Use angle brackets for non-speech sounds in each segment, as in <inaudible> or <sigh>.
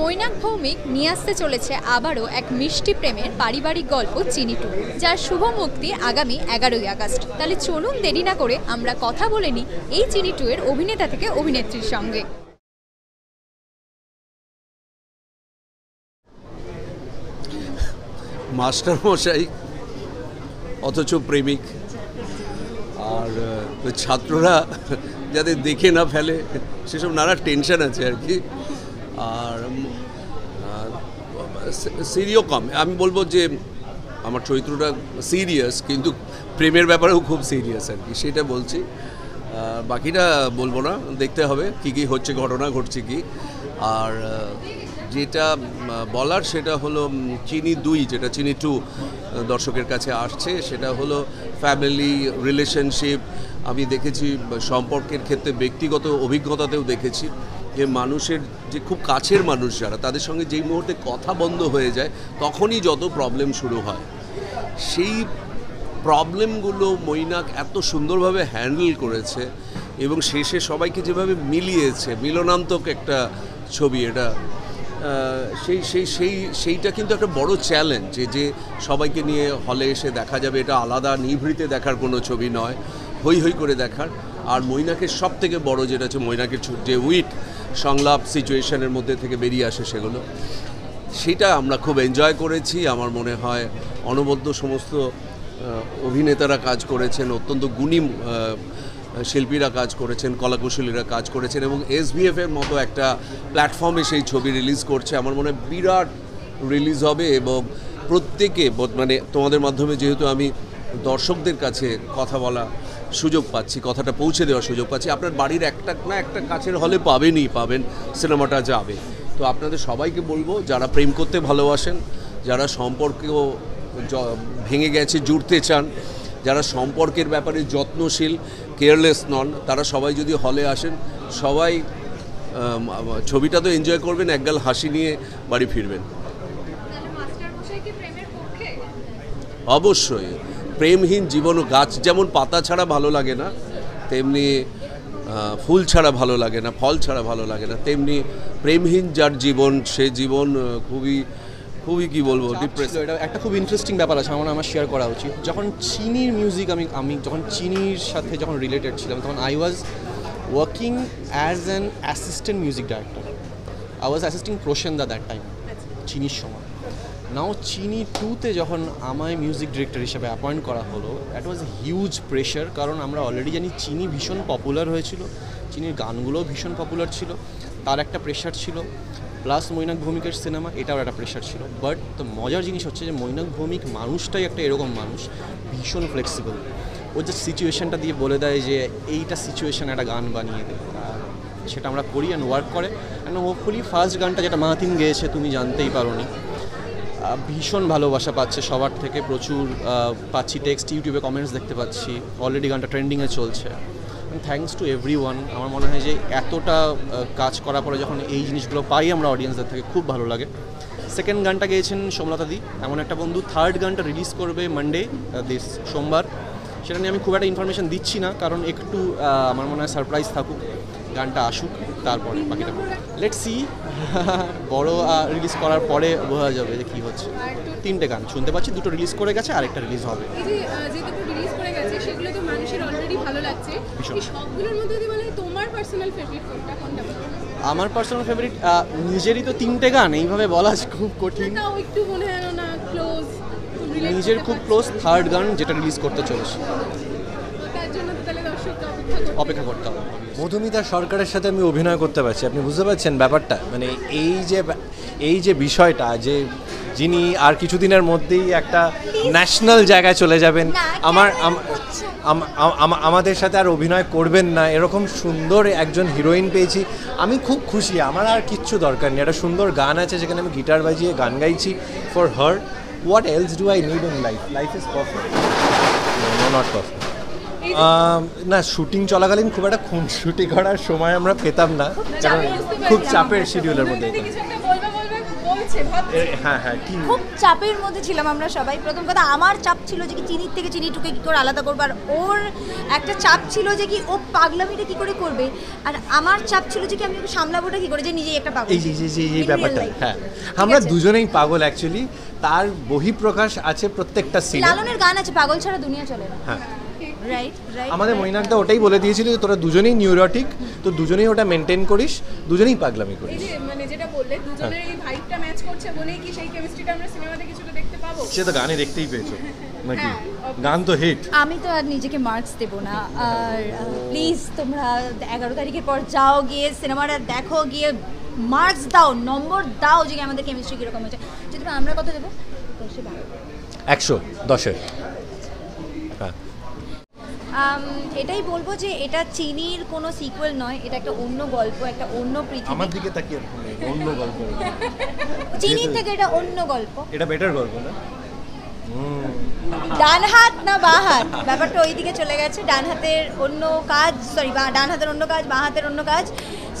মৈনাক ভৌমিক নিয়ে আসতে চলেছে আবারও এক মিষ্টি প্রেমের পারিবারিক গল্প চিনি টু, যার শুভ মুক্তি আগামী এগারোই আগস্ট। তাহলে চলুন দেরি না করে আমরা কথা বলে নিই এই চিনি টু এর অভিনেতা থেকে অভিনেত্রীর সঙ্গে। মাস্টার মশাই অথচ প্রেমিক। আর ছাত্ররা যাতে দেখে না ফেলে, সেসব নানা টেনশন আছে আর কি। আর সিরিও কম। আমি বলব যে আমার চরিত্রটা সিরিয়াস, কিন্তু প্রেমের ব্যাপারেও খুব সিরিয়াস আর কি, সেটা বলছি। বাকিটা বলব না, দেখতে হবে কি কি হচ্ছে, ঘটনা ঘটছে কি। আর যেটা বলার সেটা হলো চিনি দুই, যেটা চিনি টু দর্শকের কাছে আসছে, সেটা হলো ফ্যামিলি রিলেশনশিপ আমি দেখেছি, সম্পর্কের ক্ষেত্রে ব্যক্তিগত অভিজ্ঞতাতেও দেখেছি যে মানুষের যে খুব কাছের মানুষ যারা, তাদের সঙ্গে যেই মুহূর্তে কথা বন্ধ হয়ে যায়, তখনই যত প্রবলেম শুরু হয়। সেই প্রবলেমগুলো মৈনাক এত সুন্দরভাবে হ্যান্ডেল করেছে এবং শেষে সবাইকে যেভাবে মিলিয়েছে, মিলনান্তক একটা ছবি, এটা সেই সেই সেই, সেইটা কিন্তু একটা বড় চ্যালেঞ্জ যে যে সবাইকে নিয়ে হলে এসে দেখা যাবে, এটা আলাদা নিভৃতে দেখার কোনো ছবি নয় হই হই করে দেখার। আর মৈনাকের সব থেকে বড় যেটা হচ্ছে মৈনাকের যে উইট সংলাপ সিচুয়েশনের মধ্যে থেকে বেরিয়ে আসে সেগুলো। সেটা আমরা খুব এনজয় করেছি। আমার মনে হয় অনবদ্য সমস্ত অভিনেতারা কাজ করেছেন, অত্যন্ত গুণী শিল্পীরা কাজ করেছেন, কলাকুশলীরা কাজ করেছেন এবং এসবিএফ এর মতো একটা প্ল্যাটফর্মে সেই ছবি রিলিজ করছে। আমার মনে হয় বিরাট রিলিজ হবে এবং প্রত্যেকে মানে তোমাদের মাধ্যমে যেহেতু আমি দর্শকদের কাছে কথা বলা সুযোগ পাচ্ছি কথাটা পৌঁছে দেওয়ার সুযোগ পাচ্ছি। আপনার বাড়ির একটা না একটা কাছের হলে পাবেনই পাবেন সিনেমাটা যাবে। তো আপনাদের সবাইকে বলব যারা প্রেম করতে ভালোবাসেন যারা সম্পর্কেও ভেঙে গেছে জুড়তে চান যারা সম্পর্কের ব্যাপারে যত্নশীল কেয়ারলেস নন তারা সবাই যদি হলে আসেন সবাই ছবিটা তো এনজয় করবেন একগাল হাসি নিয়ে বাড়ি ফিরবেন। অবশ্যই। প্রেমহীন জীবন ও গাছ যেমন পাতা ছাড়া ভালো লাগে না তেমনি ফুল ছাড়া ভালো লাগে না ফল ছাড়া ভালো লাগে না তেমনি প্রেমহীন যার জীবন সে জীবন খুবই খুবই কি বলব ডিপ্রেস এটা একটা খুব ইন্টারেস্টিং ব্যাপার আছে আমার আমার শেয়ার করা উচিত। যখন চিনির মিউজিক আমি আমি যখন চিনির সাথে যখন রিলেটেড ছিলাম তখন I was working as an assistant music director I was assisting প্রসেনদা that time চিনির সময়। নাও চিনি টুতে যখন আমায় মিউজিক ডিরেক্টর হিসেবে অ্যাপয়েন্ট করা হলো দ্যাট ওয়াজ হিউজ প্রেশার কারণ আমরা অলরেডি জানি চিনি ভীষণ পপুলার হয়েছিল চিনির গানগুলোও ভীষণ পপুলার ছিল তার একটা প্রেশার ছিল প্লাস মৈনাক ভৌমিকের সিনেমা এটাও একটা প্রেশার ছিল বাট তো মজার জিনিস হচ্ছে যে মৈনাক ভৌমিক মানুষটাই একটা এরকম মানুষ ভীষণ ফ্লেক্সিবল ও যে সিচুয়েশনটা দিয়ে বলে দেয় যে এইটা সিচুয়েশন একটা গান বানিয়ে দেয় সেটা আমরা করি অ্যান্ড ওয়ার্ক করে অ্যান্ড হোপফুলি ফার্স্ট গানটা যেটা মাহাতিন গেয়েছে তুমি জানতেই আহ, ভীষণ ভালোবাসা পাচ্ছে সবার থেকে, প্রচুর পাচ্ছি টেক্সট ইউটিউবে কমেন্টস দেখতে পাচ্ছি অলরেডি গানটা ট্রেন্ডিংয়ে চলছে। থ্যাঙ্কস টু এভরি ওয়ান আমার মনে হয় যে এতটা কাজ করার পরে যখন এই জিনিসগুলো পাই আমরা অডিয়েন্সদের থেকে, খুব ভালো লাগে। সেকেন্ড গানটা গেয়েছেন সোমলতাদি এমন একটা বন্ধু। থার্ড গানটা রিলিজ করবে মানডে দিস সোমবার। সেটা নিয়ে আমি খুব একটা ইনফরমেশন দিচ্ছি না, কারণ একটু আমার মনে হয় সারপ্রাইজ থাকুক। গানটা আসুক তারপরে বাকিটা লেট সি <laughs> বড় রিলিজ করার পরে বোঝা যাবে যে কী হচ্ছে। তিনটে গান শুনতে পাচ্ছি দুটো রিলিজ করে গেছে রিলিজ হবে। আহ, যেহেতু রিলিজ কোনটা কোনটা? আমার পার্সোনাল ফেভারিট নিজেরই তো তিনটে গান এইভাবে বলা খুব কঠিন। একটু মনে নিজের খুব ক্লোজ থার্ড গান যেটা রিলিজ করতে চলেছে তার জন্য তো তাহলে দর্শককে অপেক্ষা করতে হবে মধুমিতা সরকারের সাথে আমি অভিনয় করতে পারছি। আপনি বুঝতে পারছেন ব্যাপারটা? মানে এই যে এই যে বিষয়টা যে যিনি আর কিছুদিনের মধ্যেই একটা ন্যাশনাল জায়গায় চলে যাবেন আমার আম- আম- আম- আমাদের সাথে আর অভিনয় করবেন না। এরকম সুন্দর একজন হিরোইন পেয়েছি। আমি খুব খুশি। আমার আর কিচ্ছু দরকার নেই। একটা সুন্দর গান আছে যেখানে আমি গিটার বাজিয়ে গান গাইছি for her what else do I need in life life is perfect no not perfect না শুটিং চলাকালীন খুব একটা খুনসুটি করার সময় আমরা পেতাম না। কারণ খুব চাপের শিডিউলের মধ্যে। হ্যাঁ হ্যাঁ খুব চাপের মধ্যে ছিলাম আমরা সবাই। প্রথম কথা আমার চাপ ছিল যে কি চিনির থেকে চিনিটুকে কী করে আলাদা করব আর ওর একটা চাপ ছিল যে কি ও পাগলামিটা কী করে করবে আর আমার চাপ ছিল যে কি আমি ওকে সামলাবোটা কী করে যে নিজেই একটা পাগল এই যে যে যে এই ব্যাপারটা হ্যাঁ। আমরা দুজনেই পাগল অ্যাকচুয়ালি তার বহিঃপ্রকাশ আছে প্রত্যেকটা সিনে লালনের গান আছে পাগল ছাড়া দুনিয়া চলে না। হ্যাঁ। আমাদের মৈনাকদা ওটাই বলে দিয়েছিল যে তোরা দুজনেই নিউরোটিক তো দুজনেই ওটা মেনটেন করিস দুজনেই পাগলামি করিস। মানে যেটা বললে দুজনের এই ভাইবটা ম্যাচ করছে বলেই কি সেই কেমিস্ট্রিটা আমরা সিনেমাতে কিছুটা দেখতে পাবো? সে তো গানে দেখতেই পেয়েছ <laughs> নাকি? হ্যাঁ, গান তো হিট আমি তো আর নিজেকে মার্কস দেবো না। আর প্লিজ তোমরা এগারো তারিখের পর যাও গিয়ে সিনেমাটা দেখো গিয়ে মার্কস দাও নম্বর দাও যে আমাদের কেমিস্ট্রি কীরকম হয়েছে। যদি আমরা কত দেবো? দশে একশো দশের এটাই বলব যে এটা চিনির কোনো সিকুয়েল নয় এটা একটা অন্য গল্প একটা অন্য পৃথিবী। আমার দিকে তাকিয়ে অন্য গল্প। <laughs> চিনির থেকে এটা অন্য গল্প। এটা বেটার গল্প না? ডান হাত না বা হাত? ব্যাপারটা ওই দিকে চলে গেছে ডান হাতের অন্য কাজ সরি বা ডান হাতের অন্য কাজ বাঁ হাতের অন্য কাজ।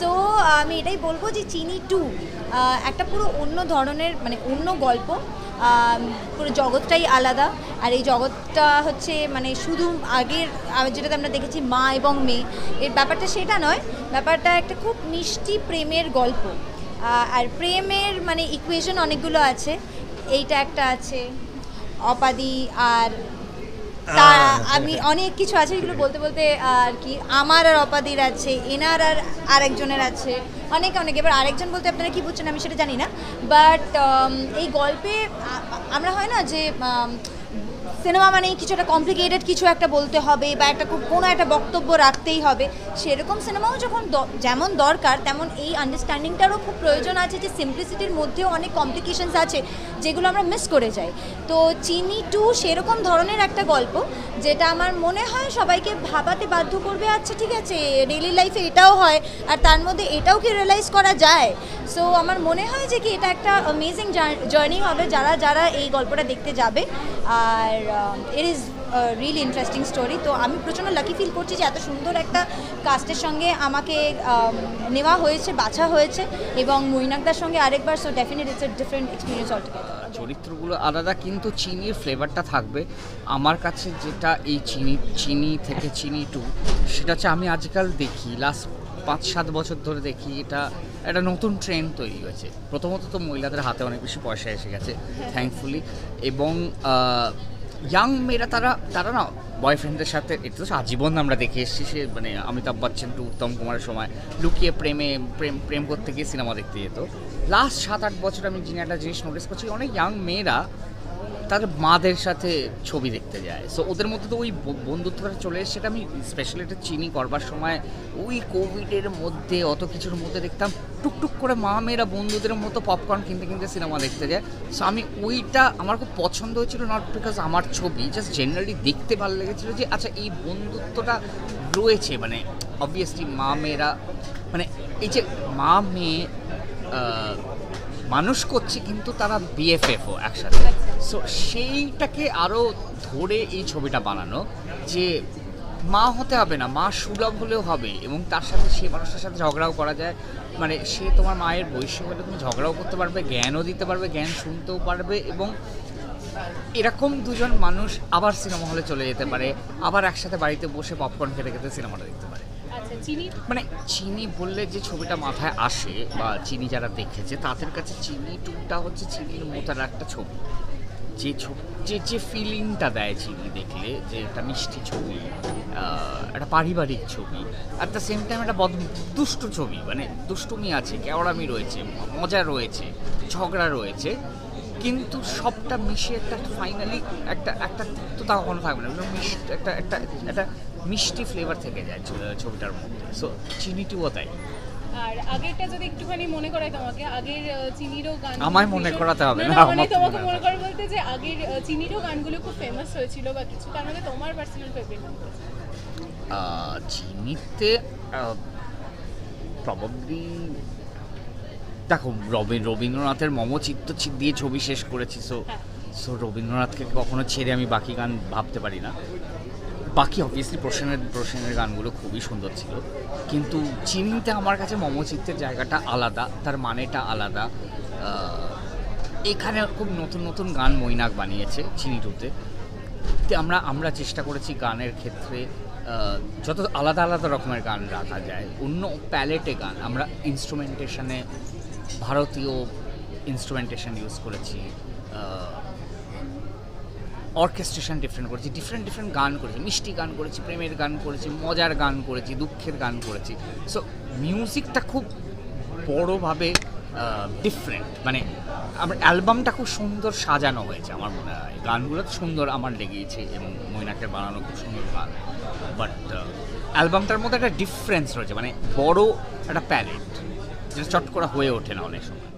সো আমি এটাই বলব যে চিনি টু একটা পুরো অন্য ধরনের মানে অন্য গল্প। পুরো জগৎটাই আলাদা। আর এই জগৎটা হচ্ছে মানে শুধু আগের যেটাতে আমরা দেখেছি মা এবং মেয়ে এর ব্যাপারটা সেটা নয় ব্যাপারটা একটা খুব মিষ্টি প্রেমের গল্প। আর প্রেমের মানে ইকুয়েশন অনেকগুলো আছে এইটা একটা আছে অপাদি আর তা আমি অনেক কিছু আছে এগুলো বলতে বলতে আর কি আমার আর অপাদির আছে এনার আর আরেকজনের আছে অনেক অনেক। এবার আরেকজন বলতে আপনারা কি বুঝছেন আমি সেটা জানি না। বাট এই গল্পে আমরা হয় না যে সিনেমা মানে কিছু একটা কমপ্লিকেটেড কিছু একটা বলতে হবে বা একটা খুব, কোনো একটা বক্তব্য রাখতেই হবে। সেরকম সিনেমাও যখন যেমন দরকার, তেমন এই আন্ডারস্ট্যান্ডিংটারও খুব প্রয়োজন আছে যে সিম্পলিসিটির মধ্যেও অনেক কমপ্লিকেশনস আছে যেগুলো আমরা মিস করে যাই। তো চিনি টু সেরকম ধরনের একটা গল্প যেটা আমার মনে হয় সবাইকে ভাবাতে বাধ্য করবে আচ্ছা ঠিক আছে ডেইলি লাইফে এটাও হয়, আর তার মধ্যে এটাও কি রিয়েলাইজ করা যায়? সো আমার মনে হয় যে কি এটা একটা অ্যামেজিং জার্নি হবে যারা যারা এই গল্পটা দেখতে যাবে। আর it is really interesting story তো আমি প্রচণ্ড লাকি ফিল করছি যে এত সুন্দর একটা কাস্টের সঙ্গে আমাকে নেওয়া হয়েছে বাছা হয়েছে এবং মৈনাকদার সঙ্গে আরেকবার so definite it's a different experience altogether চরিত্রগুলো আলাদা কিন্তু চিনির ফ্লেভারটা থাকবে। আমার কাছে যেটা এই চিনি চিনি থেকে চিনি টু সেটা হচ্ছে আমি আজকাল দেখি লাস্ট পাঁচ সাত বছর ধরে দেখি এটা একটা নতুন ট্রেন্ড তৈরি হয়েছে। প্রথমত তো মহিলাদের হাতে অনেক বেশি পয়সা এসে গেছে থ্যাঙ্কফুলি এবং ইয়াং মেয়েরা তারা তারা না বয়ফ্রেন্ডের সাথে এটা তো আজীবন আমরা দেখে এসেছি সে মানে অমিতাভ বচ্চন টু উত্তম কুমারের সময়। লুকিয়ে প্রেমে, প্রেম প্রেম করতে গিয়ে সিনেমা দেখতে যেত। লাস্ট সাত, আট বছর আমি যিনি একটা জিনিস নোটিস করছি, অনেক ইয়াং মেয়েরা তাদের মাদের সাথে ছবি দেখতে যায়। সো ওদের মধ্যে তো ওই বন্ধুত্বটা চলে এসে সেটা আমি স্পেশালি এটা চিনি করবার সময় ওই কোভিডের মধ্যে অত কিছুর মধ্যে দেখতাম টুকটুক করে মা মেয়েরা বন্ধুদের মতো পপকর্ন কিনতে কিনতে সিনেমা দেখতে যায়। সো আমি ওইটা আমার খুব পছন্দ হয়েছিল নট বিকজ আমার ছবি জাস্ট জেনারেলি দেখতে ভালো লেগেছিলো যে আচ্ছা এই বন্ধুত্বটা রয়েছে মানে অবভিয়াসলি মা মেয়েরা মানে এই যে মা মেয়ে মানুষ করছে কিন্তু তারা বিএফএফও একসাথে। সো সেইটাকে আরও ধরে এই ছবিটা বানানো যে মা হতে হবে না, মা সুলভ হলেও হবে এবং তার সাথে সে মানুষটার সাথে ঝগড়াও করা যায়। মানে সে তোমার মায়ের বয়সী হলে তুমি ঝগড়াও করতে পারবে, জ্ঞানও দিতে পারবে, জ্ঞান শুনতেও পারবে এবং এরকম দুজন মানুষ আবার সিনেমা হলে চলে যেতে পারে, আবার একসাথে বাড়িতে বসে পপকর্ন খেতে খেতে সিনেমাটা দেখতে পারে। চিনি? মানে চিনি বললে যে ছবিটা মাথায় আসে বা চিনি যারা দেখেছে, তাদের কাছে চিনি টুকটা হচ্ছে চিনির মতার একটা ছবি। যে ছবি, যে যে ফিলিংটা দেয় চিনি দেখলে যে একটা মিষ্টি ছবি একটা পারিবারিক ছবি অ্যাট দ্য সেম টাইম একটা বদ দুষ্টু ছবি মানে দুষ্টুমি আছে, কেওড়ামি রয়েছে, মজা রয়েছে, ঝগড়া রয়েছে, কিন্তু সবটা মিশে একটা ফাইনালি একটা একটা তিক্ততা কখনো থাকবে না। একটা একটা একটা মিষ্টি ফ্লেভার থেকে যায় ছবিটার মধ্যে। সো চিনিটিও তাই। আর আগেরটা যদি একটুখানি মনে করাই তোমাকে আগের চিনিরও গান আমায় মনে করাতে হবে না, মানে তোমাকে মনে করা বলতে যে আগের চিনিরও গানগুলো খুব ফেমাস হয়েছিল বা কিছু তার মধ্যে তোমার পার্সোনাল ফেভারিট চিনিতে প্রবাবলি দেখো রবীন রবীন্দ্রনাথের মমচিত্ত দিয়ে ছবি শেষ করেছি সো হ্যাঁ। সো রবীন্দ্রনাথকে কখনো ছেড়ে আমি বাকি গান ভাবতে পারি না। বাকি অবভিয়াসলি প্রসেনের প্রসেনের গানগুলো খুবই সুন্দর ছিল। কিন্তু চিনিতে আমার কাছে মমচিত্তের জায়গাটা আলাদা, তার মানেটা আলাদা। এখানে খুব নতুন নতুন গান মৈনাক বানিয়েছে চিনি টুতে। তে আমরা আমরা চেষ্টা করেছি গানের ক্ষেত্রে যত আলাদা আলাদা রকমের গান রাখা যায়। অন্য প্যালেটে গান, আমরা ইনস্ট্রুমেন্টেশনে ভারতীয় ইনস্ট্রুমেন্টেশন ইউজ করেছি। অর্কেস্ট্রেশন ডিফারেন্ট করেছি ডিফারেন্ট ডিফারেন্ট গান করেছি, মিষ্টি গান করেছি, প্রেমের গান করেছি, মজার গান করেছি, দুঃখের গান করেছি। সো মিউজিকটা খুব বড়োভাবে ডিফারেন্ট মানে আমার অ্যালবামটা খুব সুন্দর সাজানো হয়েছে আমার মনে হয়। গানগুলো সুন্দর আমার লেগেছে এবং মৈনাকের বানানো খুব সুন্দর গান। বাট অ্যালবামটার মধ্যে একটা ডিফারেন্স রয়েছে। মানে বড় একটা প্যালেট যেটা চট করা হয়ে ওঠে না অনেক সময়।